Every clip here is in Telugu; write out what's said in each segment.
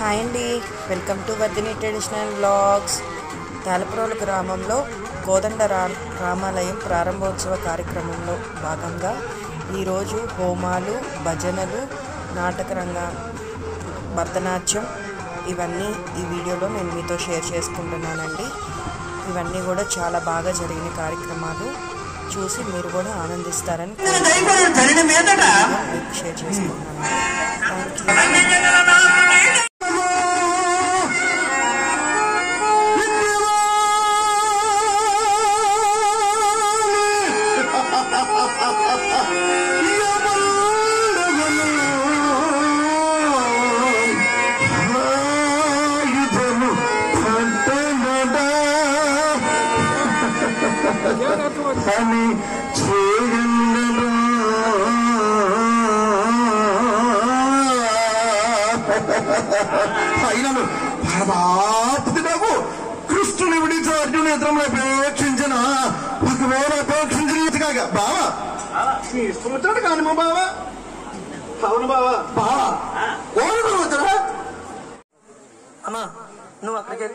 హాయ్ అండి. Welcome to Vardhini traditional blogs. Talapurolu గ్రామంలో కోదండ రా రామాలయం ప్రారంభోత్సవ కార్యక్రమంలో భాగంగా ఈరోజు హోమాలు భజనలు నాటక రంగ భరతనాట్యం ఇవన్నీ ఈ వీడియోలో నేను మీతో షేర్ చేసుకుంటున్నానండి. ఇవన్నీ కూడా చాలా బాగా జరిగిన కార్యక్రమాలు. చూసి మీరు కూడా ఆనందిస్తారని షేర్ చేసుకుంటున్నాను. థ్యాంక్ అని అయినను పరమాత్ముడకు కృష్ణుని విడిచి అర్జున ఇతరంలో అపేక్షించిన ఒకవేళ అపేక్షించిన కాక. బావా? నీ ఇష్టం వచ్చాడు కాని మా బావా? అవును బావా. బావా? ఓడుకుని వచ్చారా అమ్మా నువ్వు అక్కడికి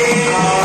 Yeah.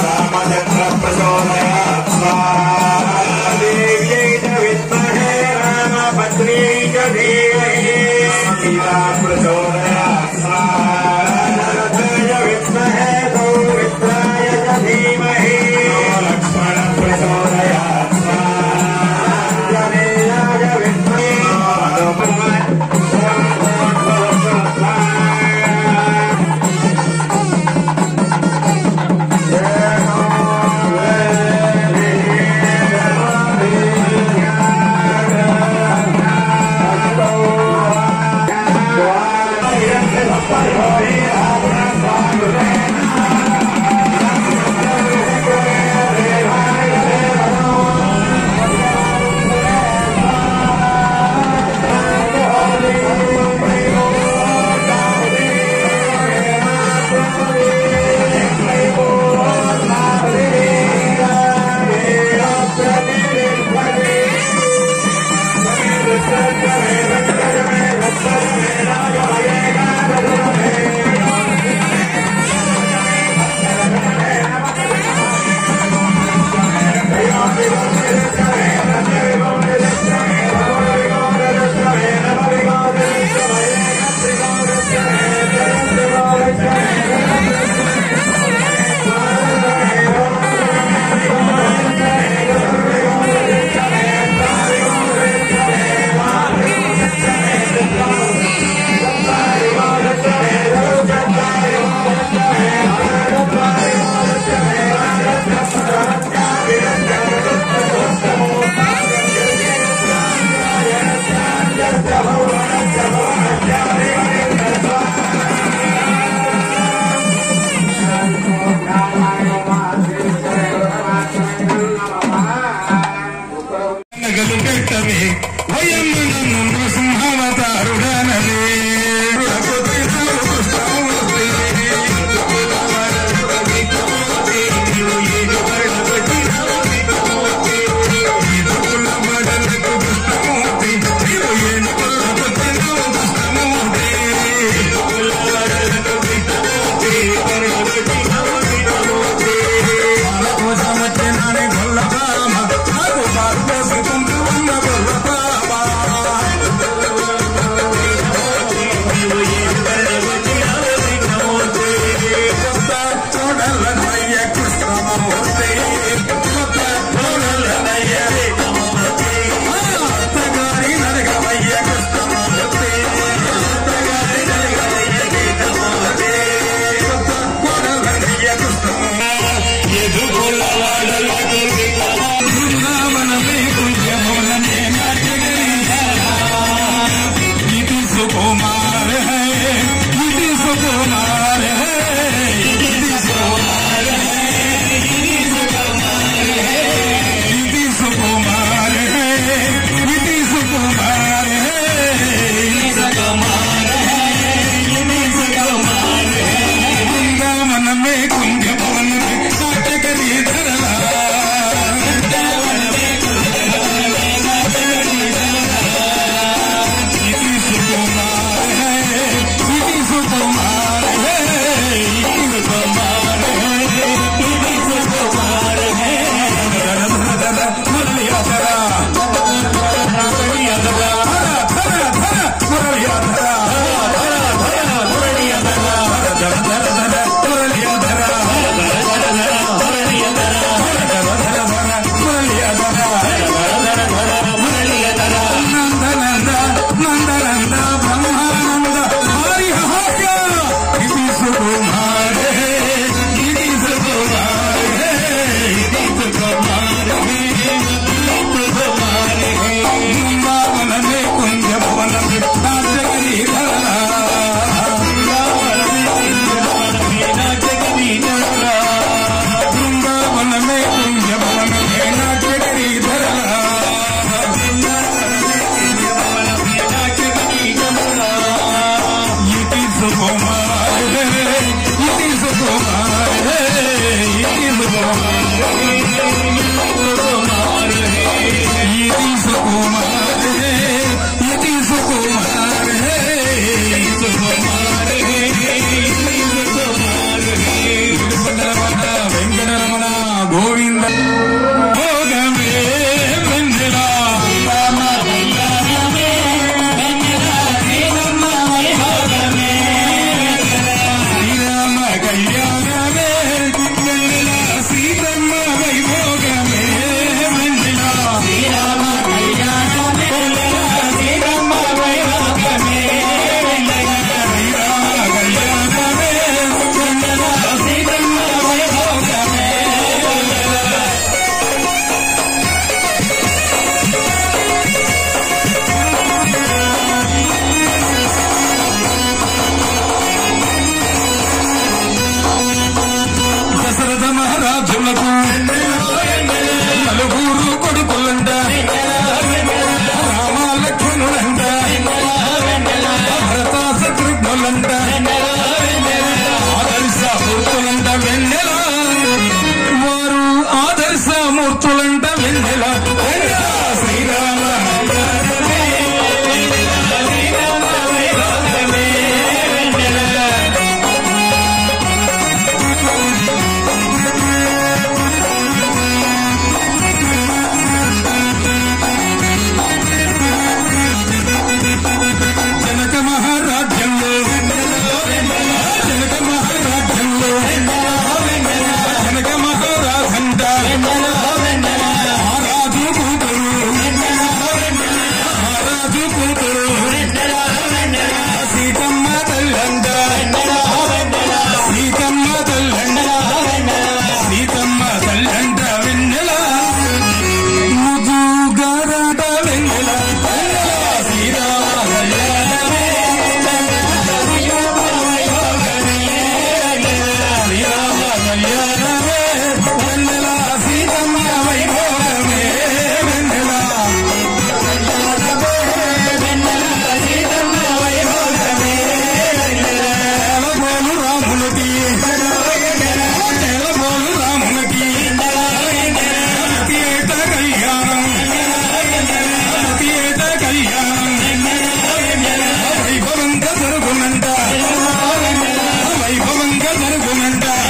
woman back.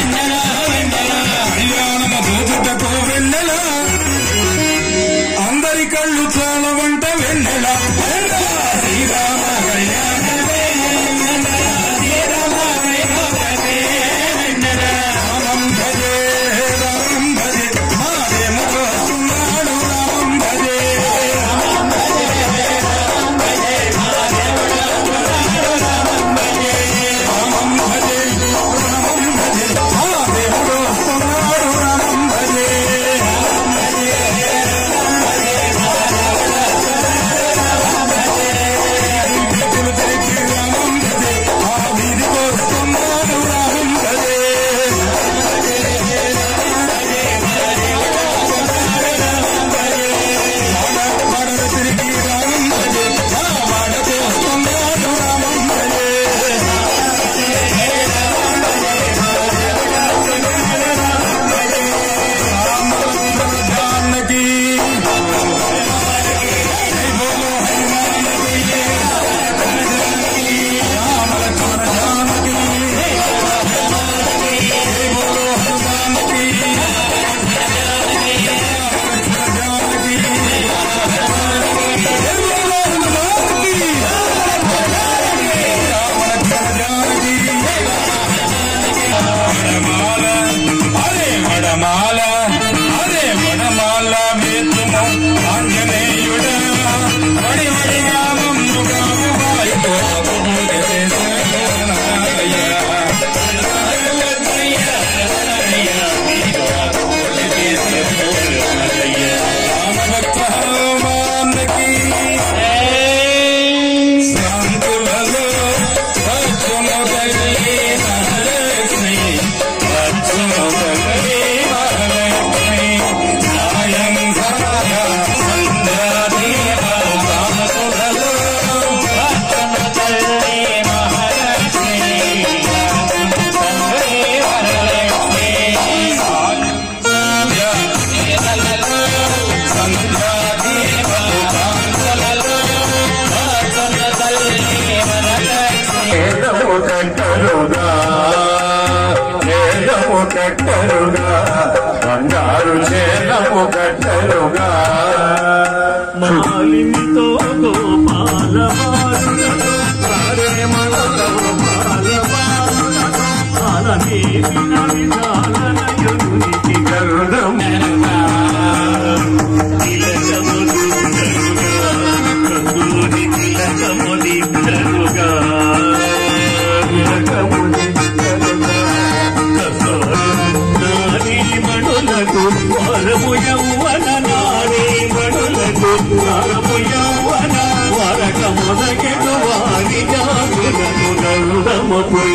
mọ̀.